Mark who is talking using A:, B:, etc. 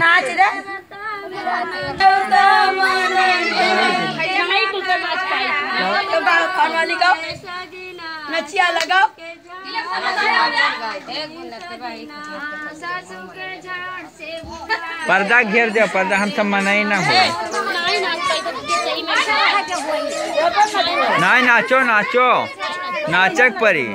A: नाच रे। नचिया लगाओ
B: पर्दा घेर दिया पर्दा हम सब मनाई ना हो नहीं नाचो नाचो। नाचक परी।